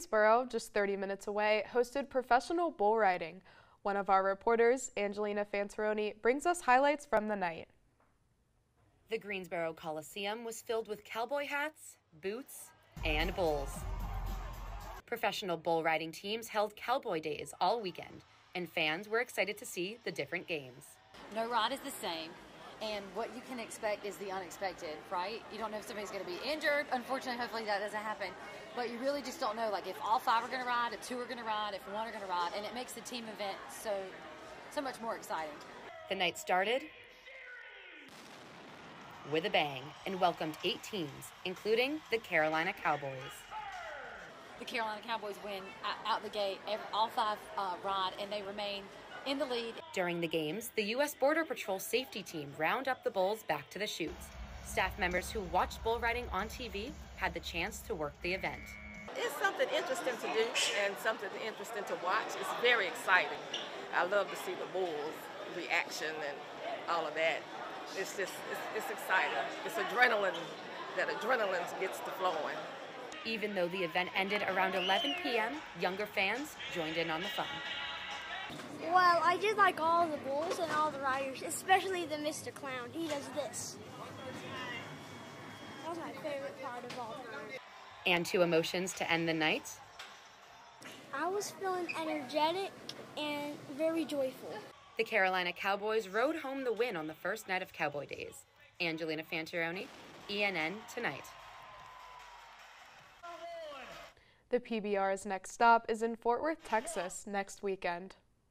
Greensboro, just 30 minutes away, hosted professional bull riding. One of our reporters, Angelina Fantaroni, brings us highlights from the night. The Greensboro Coliseum was filled with cowboy hats, boots, and bulls. Professional bull riding teams held cowboy days all weekend, and fans were excited to see the different games. No ride is the same and what you can expect is the unexpected, right? You don't know if somebody's going to be injured. Unfortunately, hopefully that doesn't happen. But you really just don't know, like if all five are going to ride, if two are going to ride, if one are going to ride, and it makes the team event so so much more exciting. The night started with a bang and welcomed eight teams, including the Carolina Cowboys. The Carolina Cowboys win out the gate. all five uh, ride, and they remain in the lead. During the games, the U.S. Border Patrol safety team round up the bulls back to the chutes. Staff members who watched bull riding on TV had the chance to work the event. It's something interesting to do and something interesting to watch. It's very exciting. I love to see the bulls' reaction and all of that. It's just, it's, it's exciting. It's adrenaline, that adrenaline gets to flowing. Even though the event ended around 11 p.m., younger fans joined in on the fun. Well, I did like all the bulls and all the riders, especially the Mr. Clown. He does this. That was my favorite part of all time. And two emotions to end the night? I was feeling energetic and very joyful. The Carolina Cowboys rode home the win on the first night of Cowboy Days. Angelina Fantaroni, ENN Tonight. The PBR's next stop is in Fort Worth, Texas next weekend.